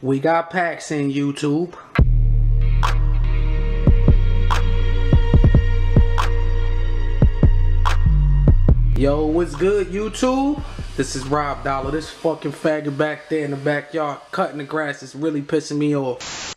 We got packs in YouTube. Yo, what's good, YouTube? This is Rob Dolla. This fucking faggot back there in the backyard cutting the grass is really pissing me off.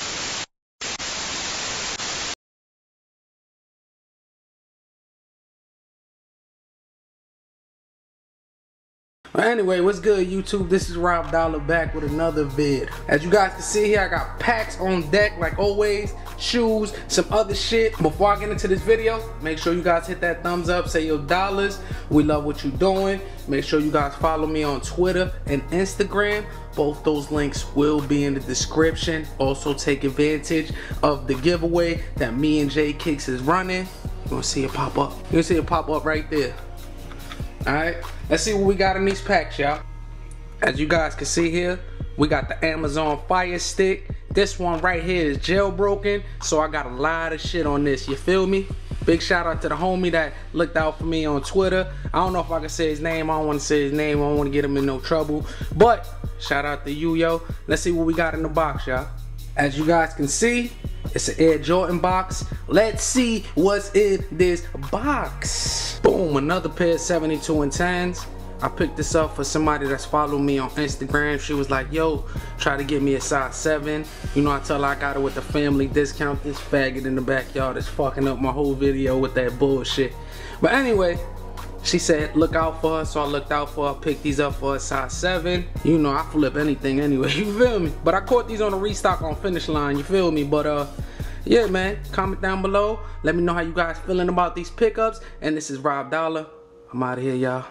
Anyway, what's good YouTube? This is Rob Dolla back with another vid. As you guys can see here, I got packs on deck like always, shoes, some other shit. Before I get into this video, make sure you guys hit that thumbs up, say your dollars. We love what you're doing. Make sure you guys follow me on Twitter and Instagram. Both those links will be in the description. Also take advantage of the giveaway that me and Jay Kicks is running. You're gonna see it pop up. You're gonna see it pop up right there. Alright, let's see what we got in these packs, y'all. As you guys can see here, we got the Amazon Fire Stick. This one right here is jailbroken, so I got a lot of shit on this, you feel me? Big shout out to the homie that looked out for me on Twitter. I don't know if I can say his name. I don't want to say his name. I don't want to get him in no trouble. But shout out to you, yo. Let's see what we got in the box, y'all. As you guys can see, it's an Air Jordan box. Let's see what's in this box. Boom, another pair of 72 and 10s. I picked this up for somebody that's followed me on Instagram. She was like, yo, try to get me a size 7. You know, I tell her I got it with the family discount. This faggot in the backyard is fucking up my whole video with that bullshit. But anyway, she said, look out for her, so I looked out for her, picked these up for a size 7. You know, I flip anything anyway, you feel me? But I caught these on a restock on Finish Line, you feel me? But, uh, yeah, man, comment down below. Let me know how you guys feeling about these pickups. And this is Rob Dolla. I'm out of here, y'all.